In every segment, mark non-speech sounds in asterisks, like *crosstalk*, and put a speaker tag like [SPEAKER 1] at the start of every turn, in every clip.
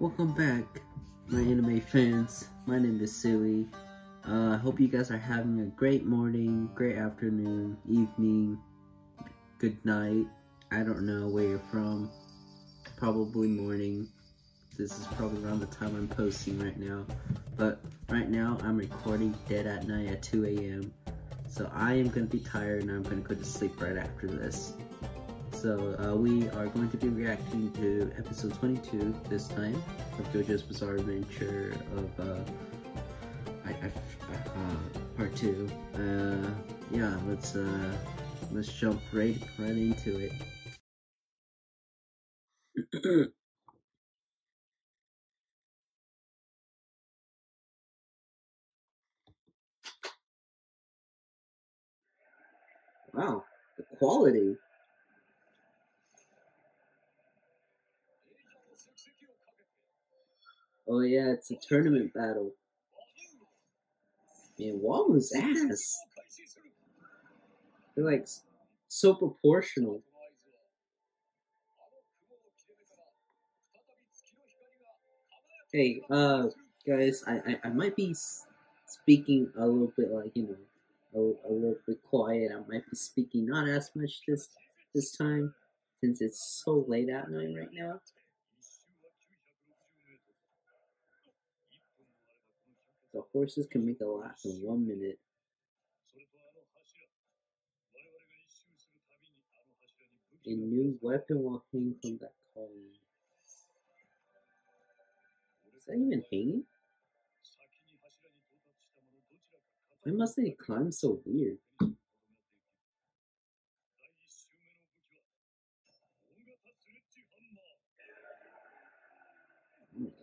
[SPEAKER 1] Welcome back, my anime fans. My name is Silly. Uh, I hope you guys are having a great morning, great afternoon, evening, good night. I don't know where you're from. Probably morning. This is probably around the time I'm posting right now. But right now, I'm recording dead at night at 2 a.m. So I am going to be tired and I'm going to go to sleep right after this. So uh, we are going to be reacting to episode 22 this time of JoJo's Bizarre Adventure of uh, I, I, uh, part two. Uh, yeah, let's uh, let's jump right right into it. *clears throat* wow, the quality. Oh yeah, it's a tournament battle. Man, Wamuu's ass. They're like so proportional. Hey, uh, guys, I, I, I might be speaking a little bit like, you know, a, a little bit quiet. I might be speaking not as much this this time since it's so late at night right now. The horses can make a lap in one minute. A new weapon will hang from that column. Is that even hanging? Why must they climb so weird?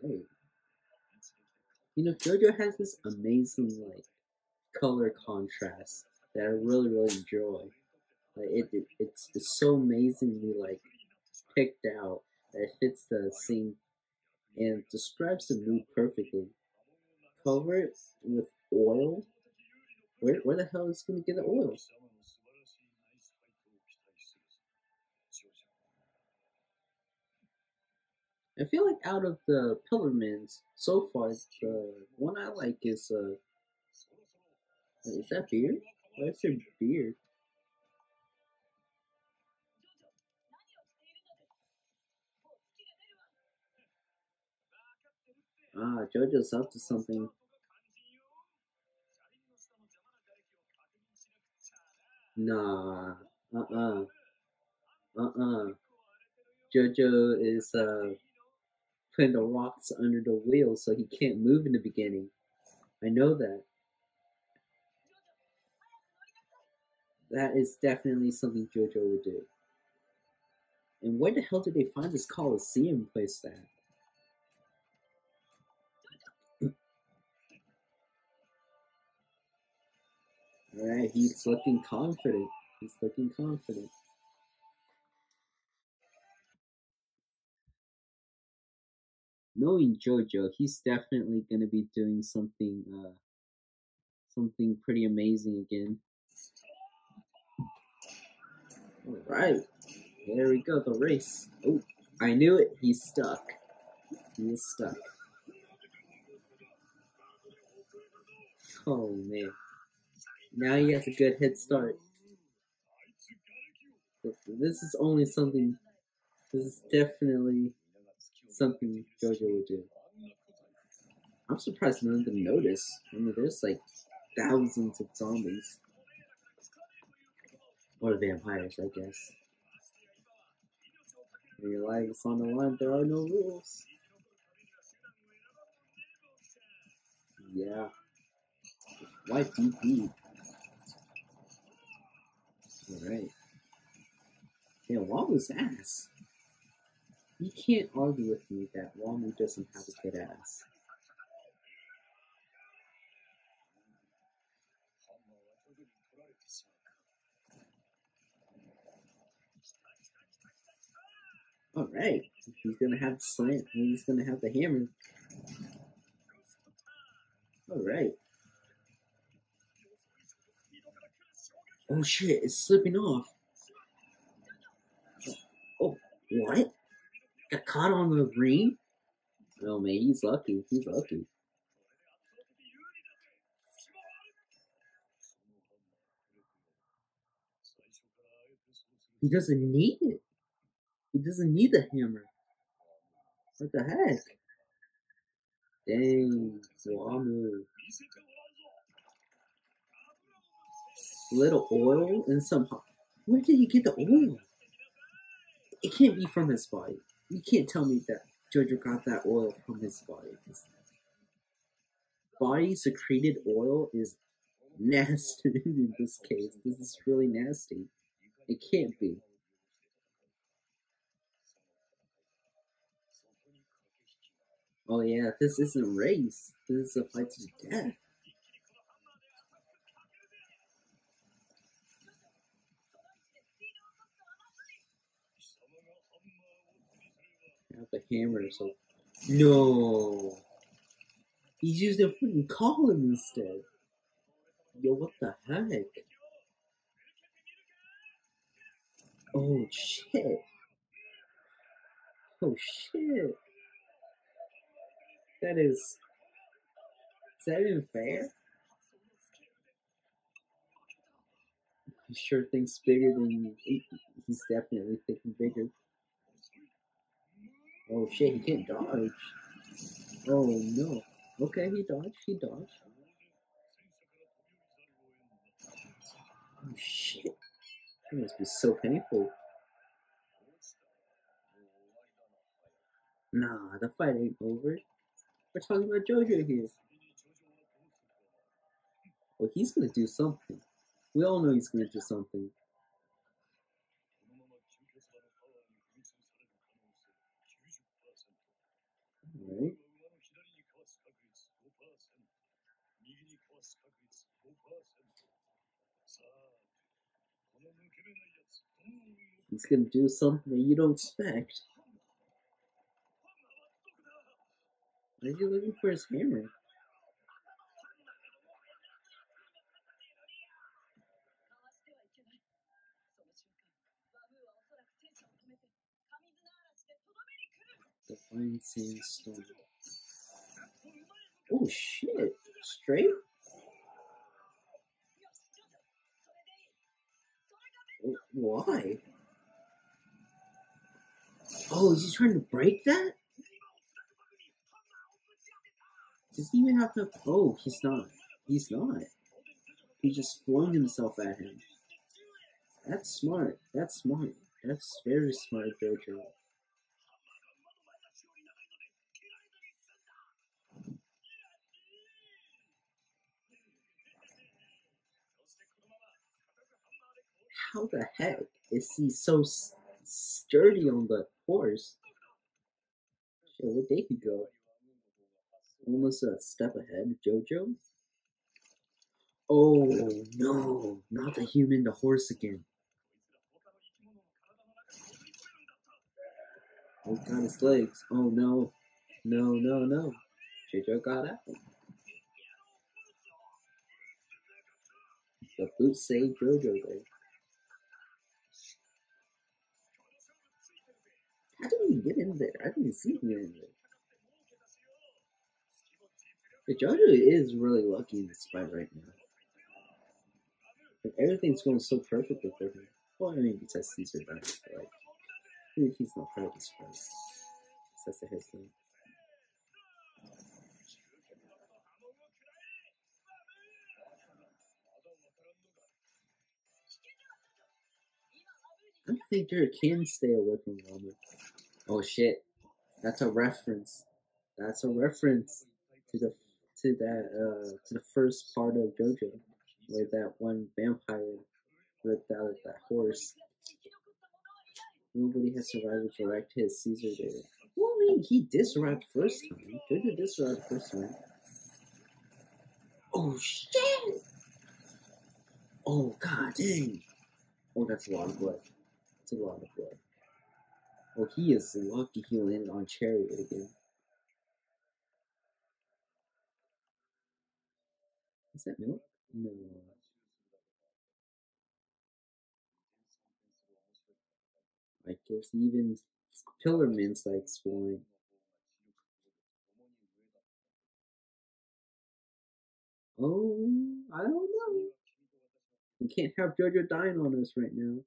[SPEAKER 1] Okay. You know, JoJo has this amazing like color contrast that I really really enjoy. Like it, it it's, it's so amazingly like picked out that it fits the scene and describes the mood perfectly. Cover it with oil. Where where the hell is gonna get the oil? I feel like out of the Pillarmans so far, the one I like is uh, is that beard? Why your beard? Ah, JoJo's up to something. Nah, uh-uh, uh-uh. JoJo is, uh, the rocks under the wheels so he can't move in the beginning. I know that. That is definitely something JoJo would do. And where the hell did they find this Coliseum place at? Alright, he's looking confident. He's looking confident. Knowing Jojo, he's definitely gonna be doing something uh something pretty amazing again. Alright. There we go, the race. Oh, I knew it, he's stuck. He is stuck. Oh man. Now he has a good head start. This is only something this is definitely something JoJo would do. I'm surprised none of them notice. I mean, there's like thousands of zombies. Or vampires, I guess. Your life is on the line, there are no rules. Yeah. Why DP? Alright. Yeah, what was ass? You can't argue with me that Wamuu doesn't have a good ass. Alright, he's gonna have the slant, he's gonna have the hammer. Alright. Oh shit, it's slipping off. Oh, what? Got caught on the ring?
[SPEAKER 2] Oh man, he's lucky. He's lucky. He doesn't need it. He doesn't need the hammer. What the heck? Dang, Wamuu. Little oil and some. Where did he get the oil? It can't be from his body. You can't tell me that Jojo got that oil from his body. Body secreted oil is nasty *laughs* in this case. This is really nasty. It can't be. Oh yeah, this isn't race. This is a fight to death. The hammer, so no. He's using a freaking column instead. Yo, what the heck? Oh shit. Oh shit. That is. Is that even fair? He sure thinks bigger than he, he's definitely thinking bigger. Oh shit, he can't dodge. Oh no. Okay, he dodged, he dodged. Oh shit. That must be so painful. Nah, the fight ain't over. We're talking about JoJo here. Well, he's gonna do something. We all know he's gonna do something. Alright. He's gonna do something that you don't expect. Why is looking for his hammer? Divine Sandstorm. Oh shit! Straight? Why? Oh, is he trying to break that? Does he even have to? Oh, he's not. He's not. He just flung himself at him. That's smart. That's smart. That's very smart, Jojo. How the heck is he so sturdy on the horse? Shit, where did he go? Almost a step ahead, Jojo. Oh no, not the human, the horse again. Oh, got his legs. Oh no, no, no, no. Jojo got out. The boots saved Jojo there. There? I didn't see there. The Jojo is really lucky in this fight right now. Like, everything's going so perfectly for him. Well, I mean, besides Caesar but like, he's not part of this fight. That's the head thing. I think Jared can stay away from Roman. Oh shit. That's a reference. That's a reference to the to that uh to the first part of JoJo where that one vampire ripped out that horse. Nobody has survived to direct his Caesar there. Well, I mean, he survive first time. JoJo survive first time. Oh shit! Oh god dang! Oh, that's a lot of blood. That's a lot of blood. Oh, he is lucky he landed on Chariot again. Is that milk? No. I guess even Pillarman's like swine. Oh, I don't know. We can't have JoJo dying on us right now.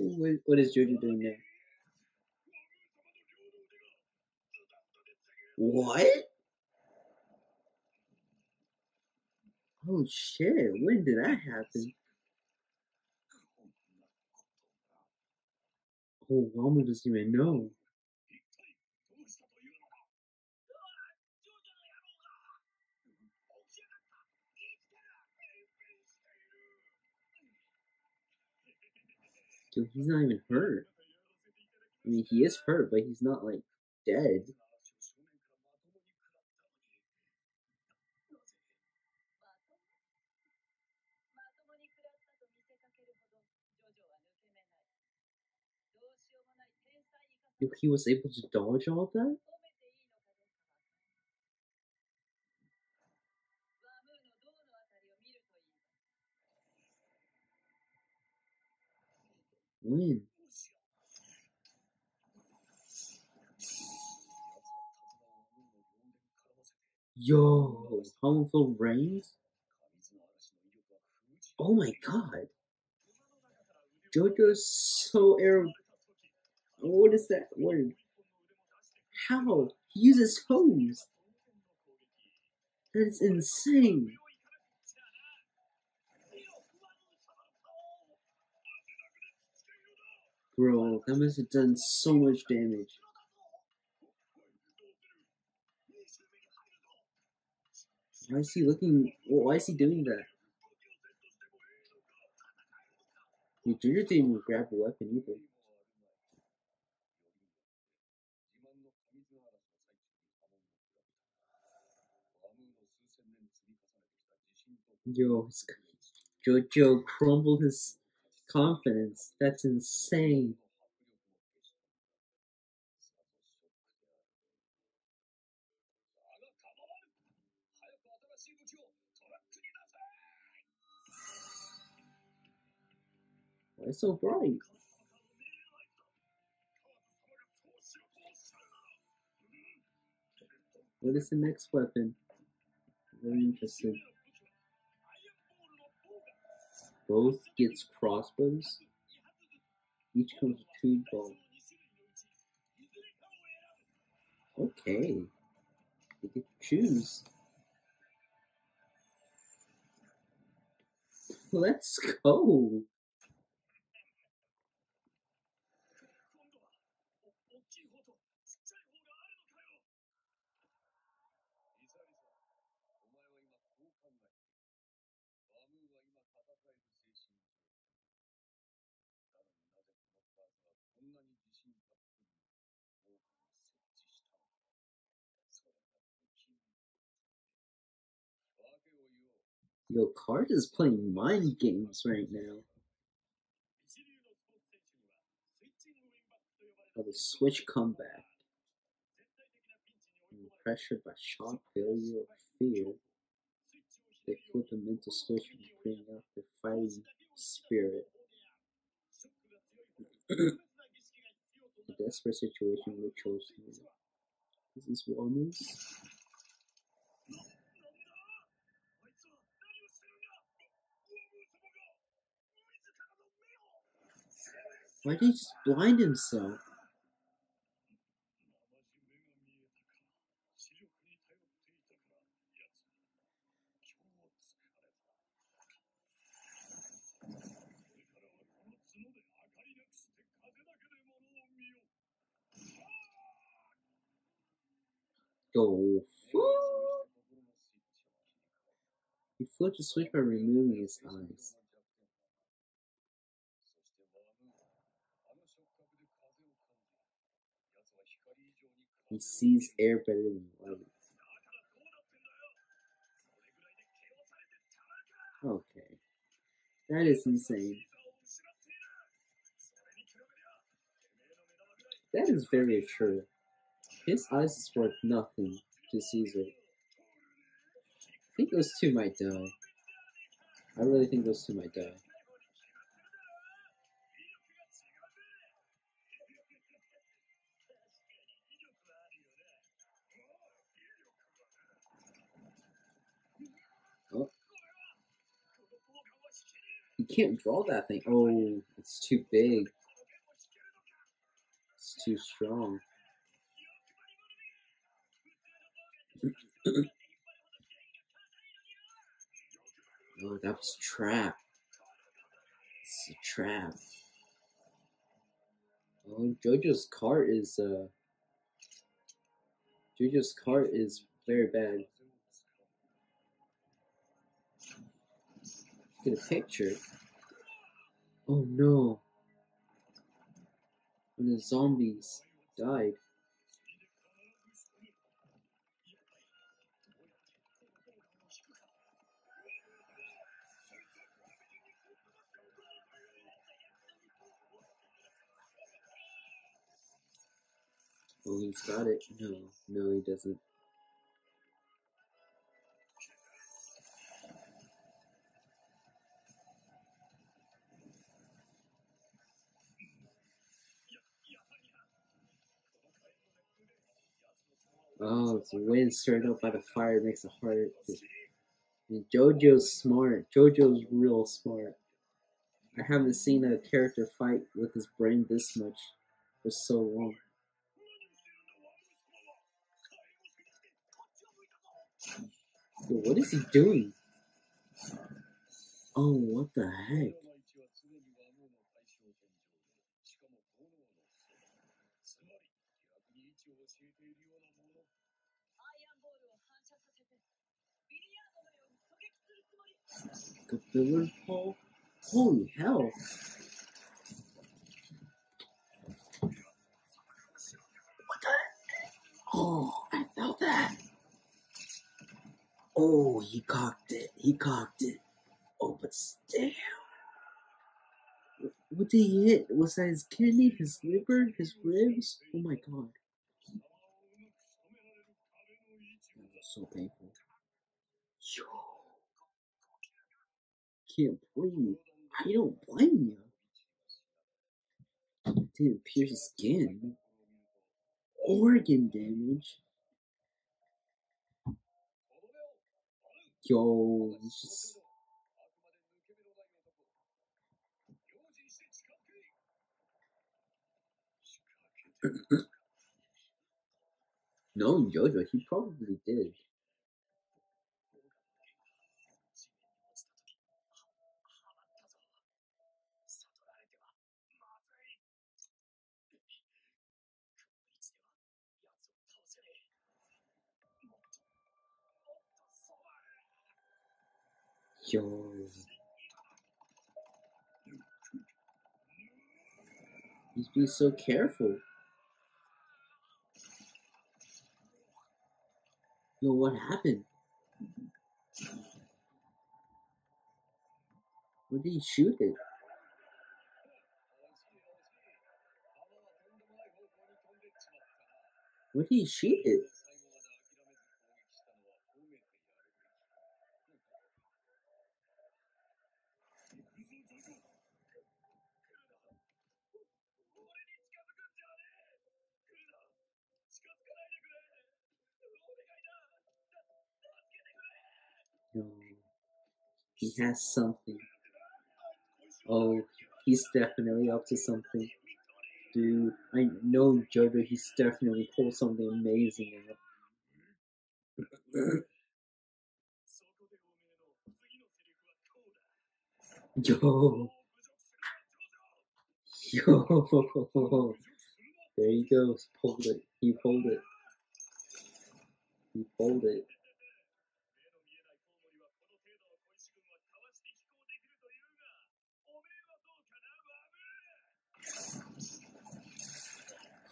[SPEAKER 2] What, is Jojo doing there? What? Oh shit, when did that happen? Oh, Wama doesn't even know. Dude, he's not even hurt. I mean, he is hurt, but he's not like dead. If he was able to dodge all that? When? Yo, harmful rains? Oh my god. Jojo's so air. What is that word? How? He uses hose. That is insane. Bro, that must have done so much damage. Why is he looking? Why is he doing that? You didn't even grab a weapon either. Yo, Jojo crumbled his confidence. That's insane. Why so bright? What is the next weapon? Very interested. Both gets crossbows. Each comes with two balls. Okay. You can choose. Let's go. Yo, Card is playing mind games right now. Oh, the switch comeback. pressured by shock, failure, or fear, they flip a mental switch and bring out their fighting spirit. a desperate situation rituals. This is wellness. Why did he just blind himself? Go. He flipped the switch by removing his eyes. He sees air better than light. Okay. That is insane. That is very true. His eyes is worth nothing to Caesar. I think those two might die. I really think those two might die. Oh. You can't draw that thing. Oh, it's too big. It's too strong. *clears throat* Oh, that was trap. It's a trap. Oh, Jojo's cart is, uh... Jojo's cart is very bad. Get a picture. Oh no. When the zombies died. Oh, he's got it. No, no, he doesn't. It's wind stirred up by the fire makes it harder. And Jojo's smart. Jojo's real smart. I haven't seen a character fight with his brain this much for so long. Yo, what is he doing? Oh, what the heck? The billiard pole? Holy hell! What the? Oh, I felt that! Oh, he cocked it. He cocked it. Oh, but damn. What did he hit? Was that his kidney, his liver, his ribs? Oh my god. That was so painful. Yo. Can't breathe. I don't blame you. Didn't pierce his skin. Organ damage. Yo, it's just. *clears throat* no, Jojo, he probably did. Yo. He's being so careful. Yo, what happened? Where did he shoot it? Where did he shoot it? Yo, he has something. Oh, he's definitely up to something. Dude, I know Jojo, he's definitely pulled something amazing out. *laughs* Yo. *laughs* Yo. There he goes. Pulled it. He pulled it. He pulled it.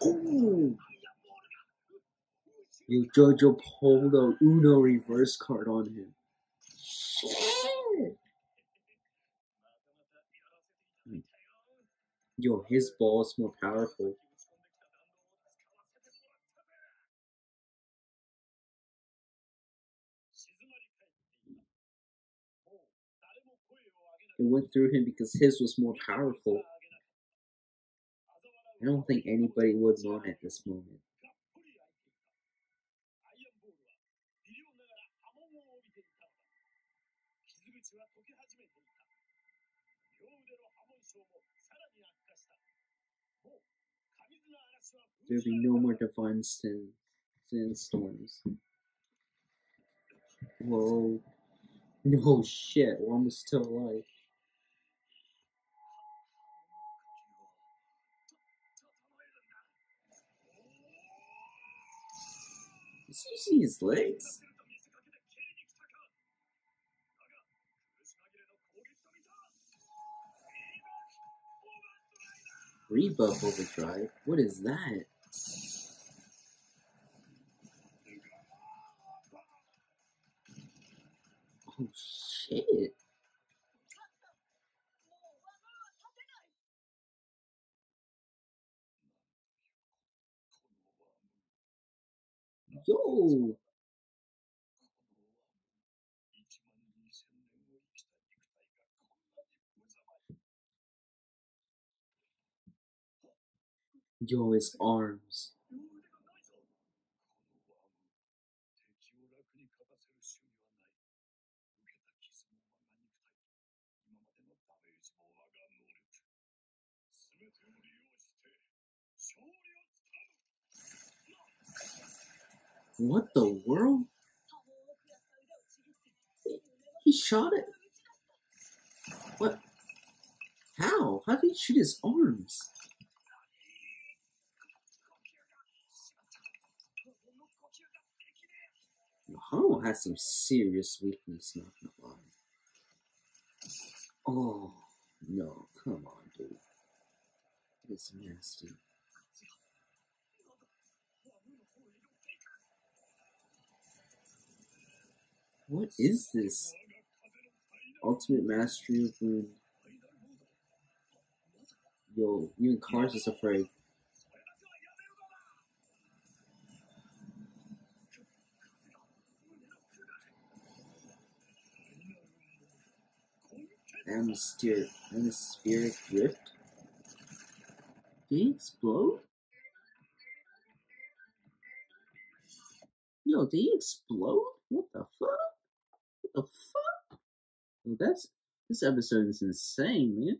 [SPEAKER 2] You Jojo pulled a Uno reverse card on him. Shit.
[SPEAKER 1] Yo, his ball is more powerful. It went through him because his was more powerful. I don't think anybody would win at this moment. There'll be no more divine sin, sin storms. Whoa. *laughs* No shit, Wama's still alive. You see his legs? Rebuff overdrive? What is that? Oh shit. Yo. Yo, his arms. What the world? He shot it. What? How? How did he shoot his arms? Hamon has some serious weakness, not gonna lie. Oh, no, come on, dude. It's nasty. What is this? Ultimate Mastery of Wind. Yo, even Kars is afraid. Atmospheric, atmospheric rift? Did he explode? Yo, did he explode? What the fuck? The fuck? Well, that's this episode is insane, man.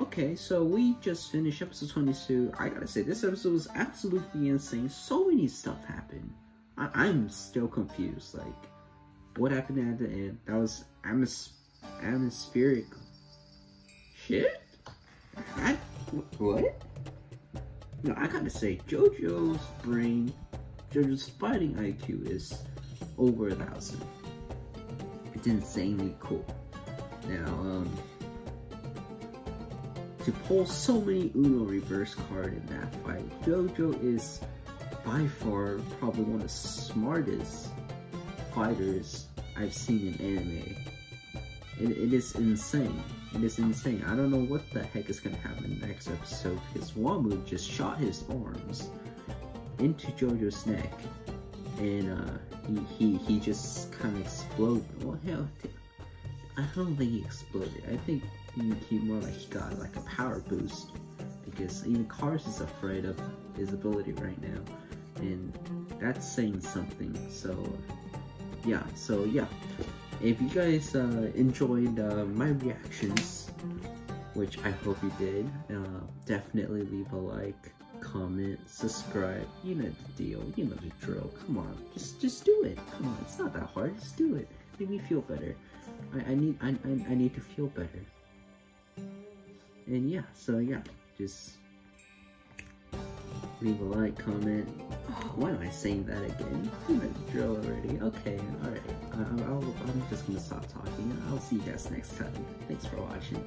[SPEAKER 1] Okay, so we just finished episode 22. I gotta say, this episode was absolutely insane. So many stuff happened. I am still confused. Like, what happened at the end? That was atmos atmospheric shit? What? No, I gotta say, JoJo's brain Jojo's fighting IQ is over a thousand. It's insanely cool. Now, um, to pull so many Uno reverse card in that fight, Jojo is by far probably one of the smartest fighters I've seen in anime. It, it is insane. It is insane. I don't know what the heck is gonna happen in the next episode because Wamuu just shot his arms into Jojo's neck, and uh, he, he, he just kind of exploded. Well, hell, I don't think he exploded. I think he, he more like he got like a power boost, because even Kars is afraid of his ability right now, and that's saying something. So, yeah, so yeah. If you guys uh, enjoyed uh, my reactions, which I hope you did, uh, definitely leave a like comment, subscribe. You know the deal. You know the drill. Come on, just just do it. Come on, it's not that hard. Just do it. Make me feel better. I, I need I, I I need to feel better. And yeah, so yeah, just leave a like, comment. Oh, why am I saying that again? You know the drill already. Okay, alright. I, I'll, I'm just gonna stop talking. I'll see you guys next time. Thanks for watching.